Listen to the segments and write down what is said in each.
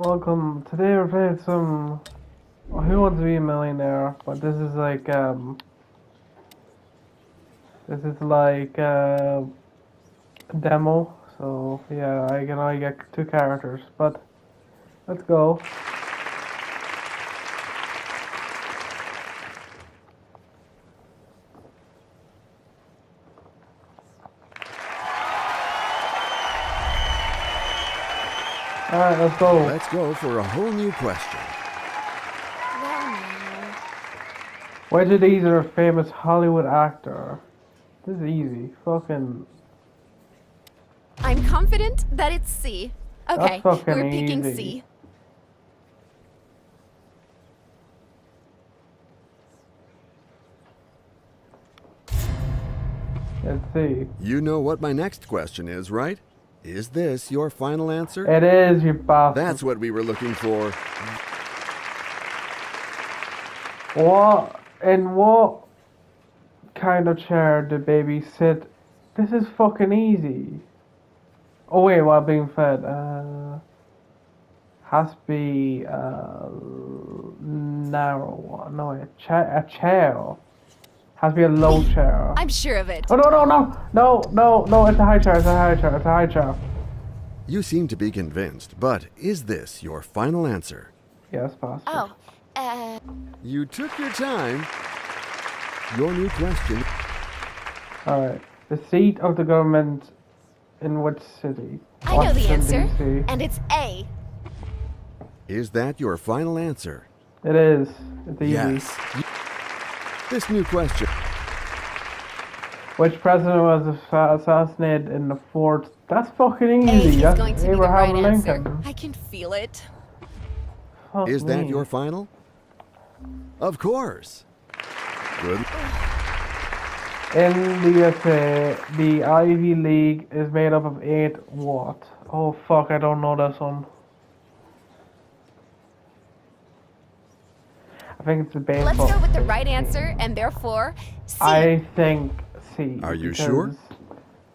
welcome. Today we're playing some Who Wants to Be a Millionaire, but this is like um this is like uh, a demo, so yeah, I can only get two characters, but let's go. Alright, let's go. Let's go for a whole new question. Well, now. Which of these are a famous Hollywood actor? This is easy. Fucking. I'm confident that it's C. Okay, fucking we're picking easy. C. Let's see. You know what my next question is, right? Is this your final answer? It is, you bastard. That's what we were looking for. What? In what kind of chair did baby sit? This is fucking easy. Oh wait, while being fed. Uh, has to be uh, narrow one. No, a chair. A chair. Has to be a low chair. I'm sure of it. Oh no no no no no no! It's a high chair. It's a high chair. It's a high chair. You seem to be convinced, but is this your final answer? Yes, bastard. Oh, uh, You took your time. Your new question. All right. The seat of the government in which city? I know the answer, DC. and it's A. Is that your final answer? It is. It's easy. Yes. This new question. Which president was assassinated in the fort? That's fucking easy. is That's going to be the Abraham right Lincoln. answer. I can feel it. Fuck Is that your final? Of course. Good. In the USA, the Ivy League is made up of eight what? Oh fuck, I don't know this one. I think it's a Let's go with the right answer, and therefore, C. I think C. Are you sure?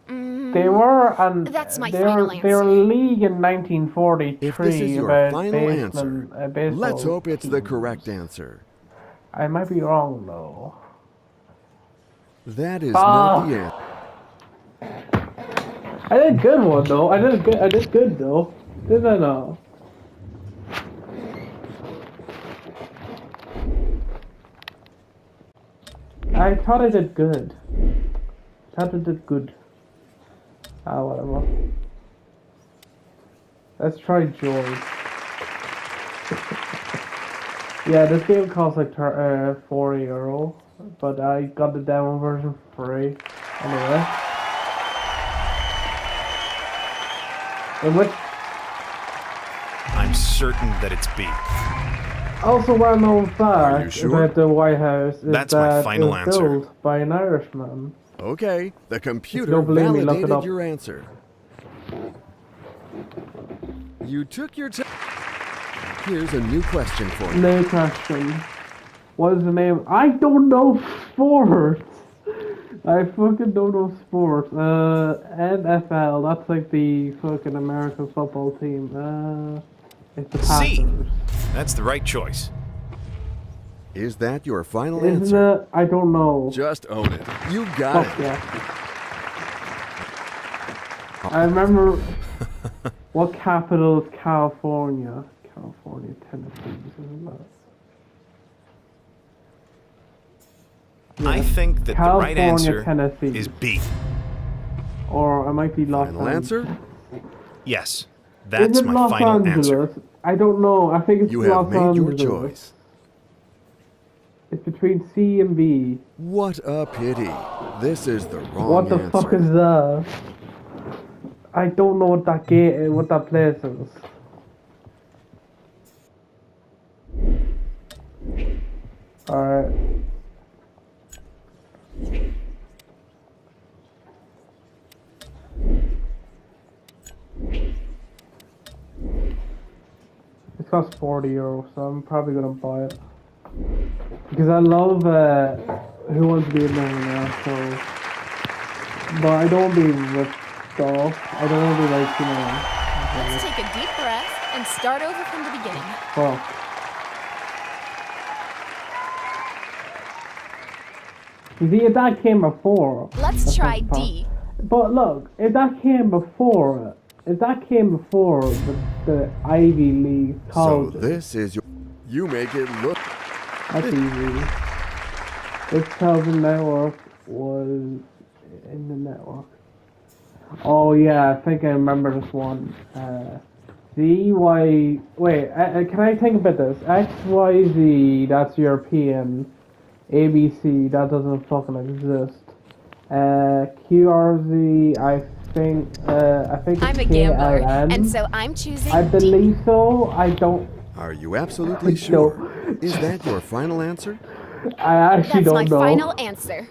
Mm, They were and That's my they final were, They were answer. league in 1943 If this is your final baseball- answer, let's hope it's the correct answer. I might be wrong though. That is Fuck. not the answer. I did a good one though. I did good. I did good though. Did I not? I thought I did good. I did good. Ah, whatever. Let's try joy. yeah, this game costs like uh, 40 euro, but I got the demo version for free. Anyway. In which I'm certain that it's B. also well known fact sure? about the White House is That's my that final it was answer. built by an Irishman. Okay, the computer don't believe me, look it validated up. your answer. You took your time. Here's a new question for you. New question. What is the name? I don't know sports. I fucking don't know sports. Uh, NFL. That's like the fucking American football team. Uh, it's the C. Packers. That's the right choice. Is that your final Isn't answer? it? I don't know. Just own it. You got Fuck it. yeah. I remember what capital is California? California, Tennessee. Isn't? I think that the right answer Tennessee. is B. Or I might be Los Final Angeles. answer? Yes, that's it my Los final Angeles? answer. I don't know. I think it's You Los have made your choice. It's between C and B. What a pity. This is the wrong what the answer. fuck is that? I don't know what that gate, what that place is. Alright. It costs 40 euros, so I'm probably gonna buy it. Because I love uh, Who Wants to Be a Millionaire, so. But I don't want to be ripped off. I don't want to be like, you know. Let's take a deep breath and start over from the beginning. Fuck. You see, if that came before. Let's try. D. But look, if that came before if that came before the, the Ivy League So this is your. You make it look. That's easy. This tells the network was in the network. Oh yeah, I think I remember this one. Uh, Z Y. Wait, uh, uh, can I think about this? X Y Z. That's European. A B C. That doesn't fucking exist. Uh, Q R Z. I think. Uh, I think it's I'm a gambler, and so I'm choosing I believe so. I don't. Are you absolutely sure? Is that your final answer? I actually That's my don't know. final answer.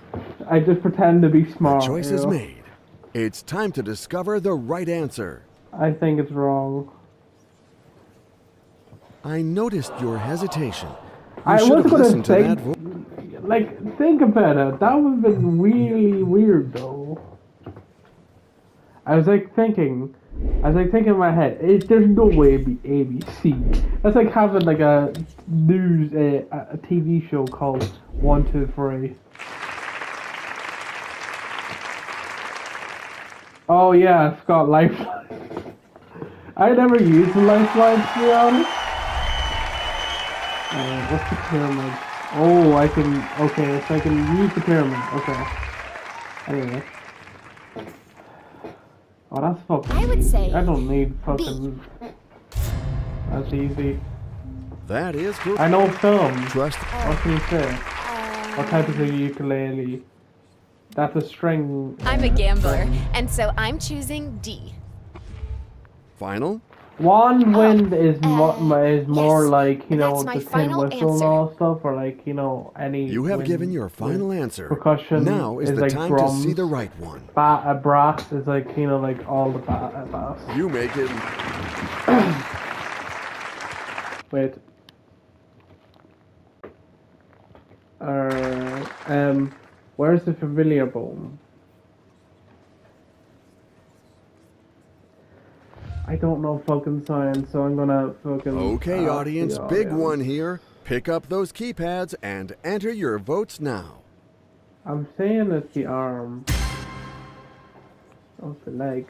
I just pretend to be smart. Choice you is made. It's time to discover the right answer. I think it's wrong. I noticed your hesitation. You I should was have gonna listened to say- that voice. Like, think about it. That would have been really weird, though. I was like thinking, I was like thinking in my head, it, there's no way it'd be ABC. That's like having like a news, uh, a a TV show called One Two Three. Oh yeah, it's got Lifeline. I never used the Lifeline to be honest. Uh, what's the pyramid? Oh, I can. Okay, so I can use the pyramid. Okay. Anyway. Oh, that's fucking. I would say I don't need fucking. That's easy. That is correct. I know film. Trust. What can you say? What type is a ukulele? That's a string. I'm a uh, gambler, string. and so I'm choosing D. Final? One wind is mo- uh, is more yes, like you know the tin final whistle and answer. all stuff, or like you know any. You have wind given your final answer. Percussion Now is, is the like time drums. to see the right one. Ba- a brass is like you know like all the ba- uh, bass. You make it. Wait. Uh, um, where's the femur bone? I don't know fucking science, so I'm gonna fucking. Okay, ask the audience, big audience. one here. Pick up those keypads and enter your votes now. I'm saying it's the arm. Of the leg.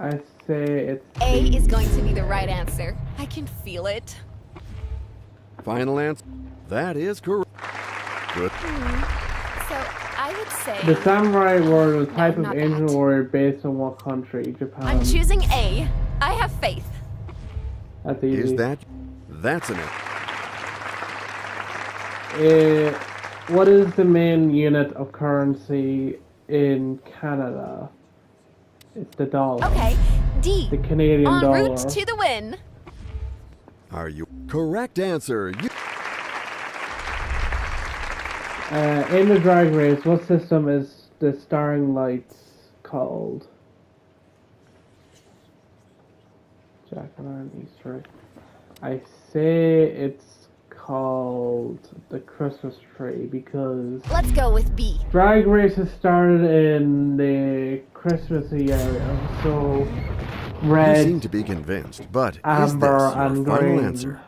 I say it's. A the- is going to be the right answer. I can feel it. Final answer. That is correct. Good. So I would say The samurai were the type of not ancient that. warrior based on what country? Japan. I'm choosing A. I have faith. That's easy. Is that? That's an. Uh, what is the main unit of currency in Canada? It's the dollar. Okay, D. The Canadian En dollar. route to the win. Are you correct answer? You, Uh, in the drag race, what system is the starring lights called? Jack and Iron Easter egg. I say it's called the Christmas tree because Let's go with B. drag Race races started in the Christmassy area, so you red, seem to be convinced, but amber, is this your and final green. answer?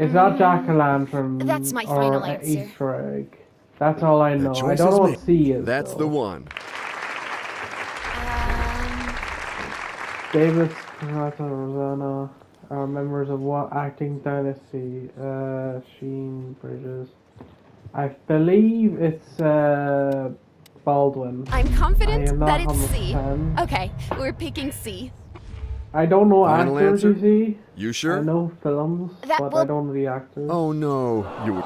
It's not Jack o' Lantern. That's my or final answer. Easter egg. That's all I know. I don't is know made. what C is. That's though. the one. Um, Davis, Carrata, Rosanna are members of what acting dynasty? Uh, Sheen, Bridges. I believe it's uh, Baldwin. I'm I confident am not that it's C. 100%. Okay, we're picking C. I don't know Final actors, answer? you see. You I sure? know films, That but will- I don't know the actors. Oh no, you.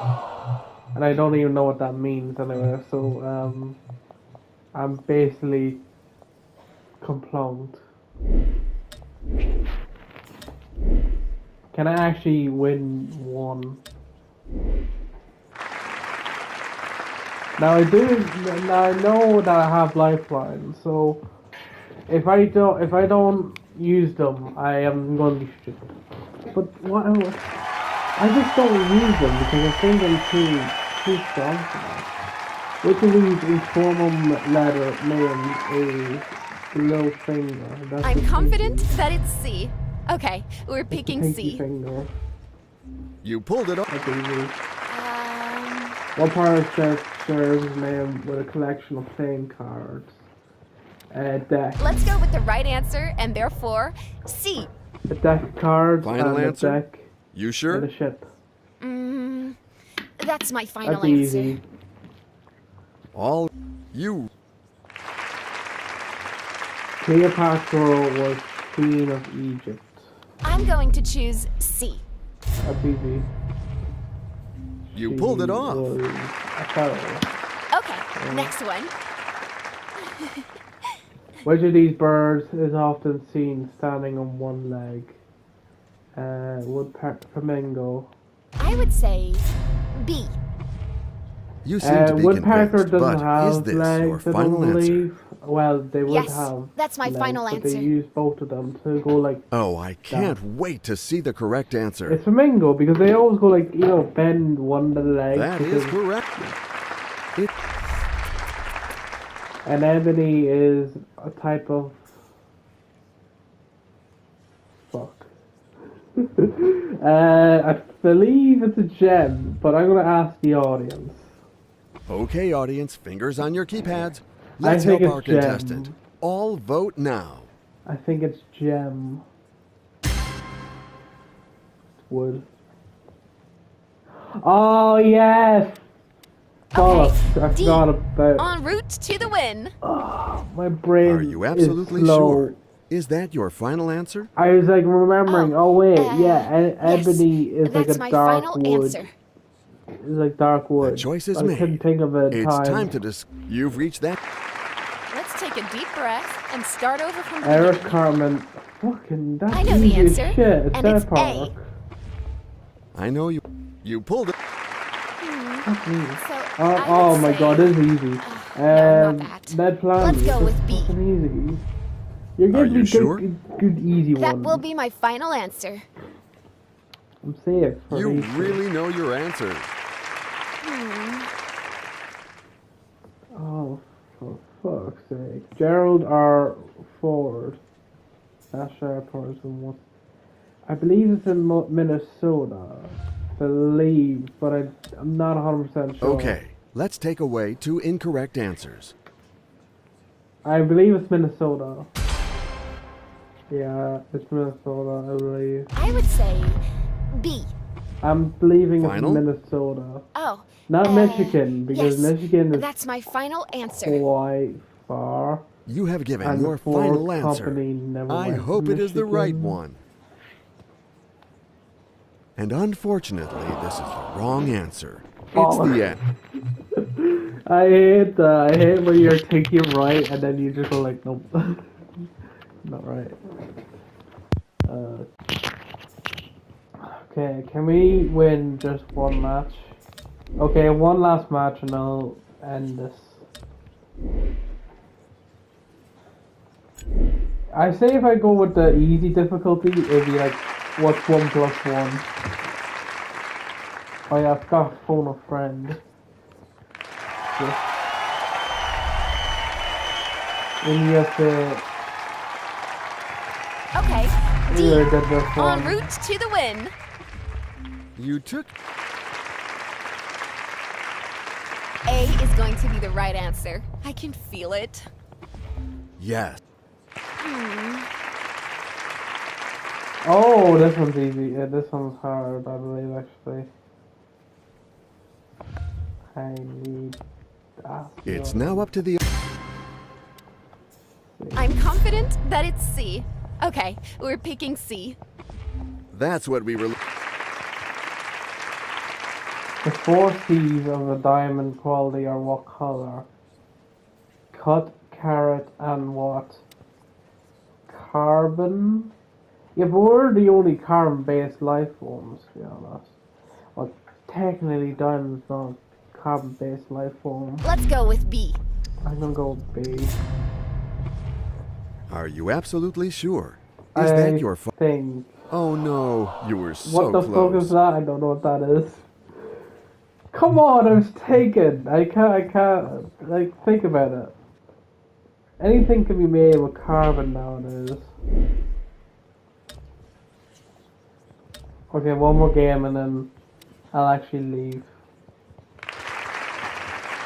And I don't even know what that means anyway, so um, I'm basically complaint. Can I actually win one? Now I do. Now I know that I have lifelines, so if I don't, if I don't use them, I am going to be stupid. But what? I just don't use them because I think I'm too too strong for that. Which of these informal letter names a little finger. That's I'm confident pinky. that it's C. Okay, we're It's picking C. finger. You pulled it off. That's easy. Um, What pirate ship shares his name with a collection of playing cards? A deck. let's go with the right answer, and therefore C. A deck of cards Final and answer? a deck You sure? a ship. Mm, that's my final That's answer. easy. All you. Cleopatra was queen of Egypt. I'm going to choose C. That's easy. You She pulled it off. was a pharaoh. Okay, next one. Which of these birds is often seen standing on one leg? Uh, woodpecker, flamingo. I would say B. You seem Uh, to be woodpecker convinced, doesn't but have is this legs, your I don't final answer? believe. Well, they would Yes, have. that's my legs, final but answer. They use both of them to go like. Oh, I can't wait to see the correct answer. It's flamingo because they always go like you know bend one of the legs. That is because- correct. And ebony is a type of. Fuck. uh, I believe it's a gem, but I'm gonna ask the audience. okay, audience, fingers on your keypads. Let's help our gem. contestant. All vote now. I think it's gem. Wood. Oh yes. Bollocks! I D. forgot about En route to the win. my brain. Are you is absolutely slow. sure? Is that your final answer? I was like remembering. Oh, Oh, wait, uh, yeah, e- yes, ebony is That's like a my dark final wood. answer. It's like dark wood. The choice is I made. couldn't think of it. It's time. time to dis. You've reached that. Let's take a deep breath and start over from the Eric beginning. Cartman. Fucking that's I know the easy as answer, Shit. It's and it's South Park. I know you. You pulled it. That's easy. So Oh, oh my say- god, this is easy. no, not Um, that. Ned Flanders. Let's go that's with B. easy. You're Are giving you me sure? good, good, good, easy That ones. will be my final answer. I'm safe for You these. really know your answers. Oh, for fuck's sake. Gerald R. Ford. National Airport is what? I believe it's in Mo- Minnesota. Believe, but I, I'm not 100% sure. Okay, let's take away two incorrect answers. I believe it's Minnesota. Yeah, it's Minnesota, I believe. I would say B. I'm believing Final? it's Minnesota. Oh, Not uh, Michigan, because yes, Michigan is That's my final answer. quite far. You have given And your final answer. never I went to hope it is the right one. And unfortunately, this is the wrong answer. It's Oh. the end. I hate that. I hate when you're thinking right and then you just go like, nope. Not right. Uh, okay, can we win just one match? Okay, one last match and I'll end this. I say if I go with the easy difficulty, it'd be like, what's one plus one? Oh I've got to phone a friend. Yeah. And you have to Okay, either D. get this En route to the win. You took. A is going to be the right answer. I can feel it. Yes. Oh, this one's easy. Yeah, this one's hard, I believe, actually. I need to It's you. now up to the. I'm confident that it's C. Okay, we're picking C. That's what we were. The four C's of a diamond quality are what color? Cut, carat, and what? Carbon? Yeah, but we're the only carbon-based life forms, to be honest. Well, technically, diamond's not a carbon-based life form. Let's go with B. I'm gonna go with B. Are you absolutely sure? Is I that your. Fa- think. oh no, you were so close. what the close. fuck is that? I don't know what that is. Come on, I was taken. I can't. I can't. Like, think about it. Anything can be made with carbon nowadays. Okay, one more game and then I'll actually leave.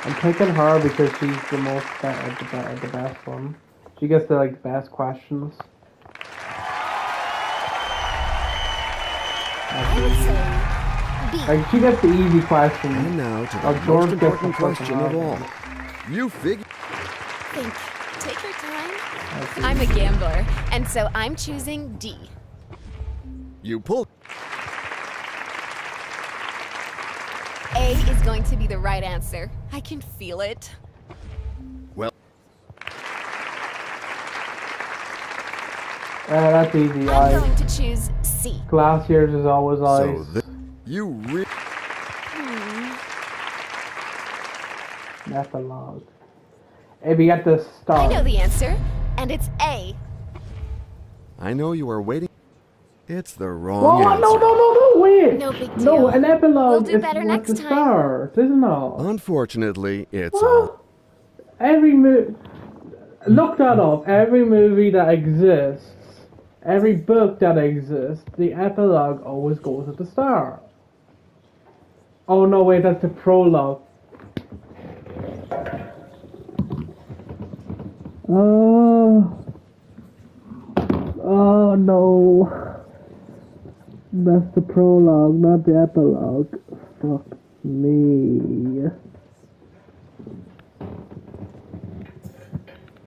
I'm picking her because she's the most better, the, better, the best one. She gets the like best questions. I would say B. Like she gets the easy questions. And now to the most George gets important the question of all. You figure. Think. Take your time. I'm a gambler, and so I'm choosing D. You pull. A is going to be the right answer. I can feel it. Well, Uh, that's easy. I'm I going to choose C. glaciers is always so ice. th- you re- Hmm. Epilogue. If you get the star. I know the answer, and it's A. I know you are waiting. It's the wrong Whoa, answer. no, no, no, no, wait! No big deal. No, an epilogue We'll do is better next the time. start, isn't it? Unfortunately, it's What? Every movie. Look that up. Every movie that exists, every book that exists, the epilogue always goes at the start. Oh no, wait, that's the prologue. Oh. Oh no. That's the prologue, not the epilogue. Fuck me.